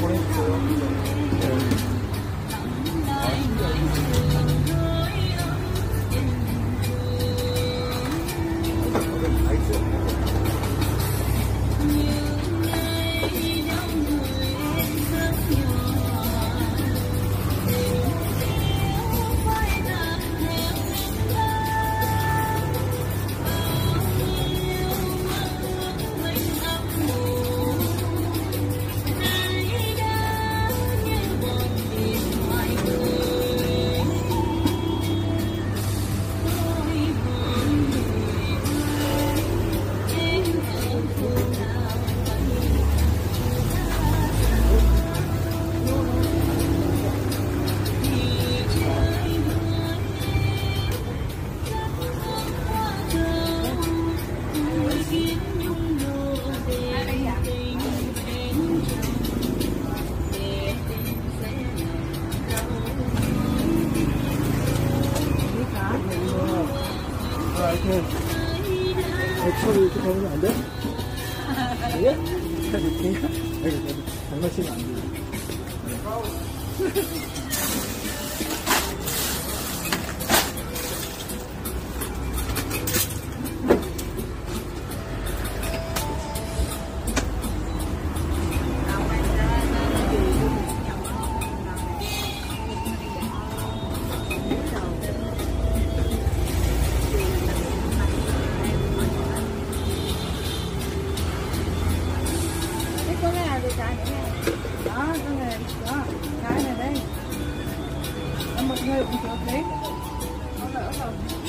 これ 네. 처리 이렇게 하면 안 돼? 예? 이렇게? 장난치면 안 돼. trái nữa nha đó có người đó trái này đây. Một người cũng được đấy. Nó đỡ rồi.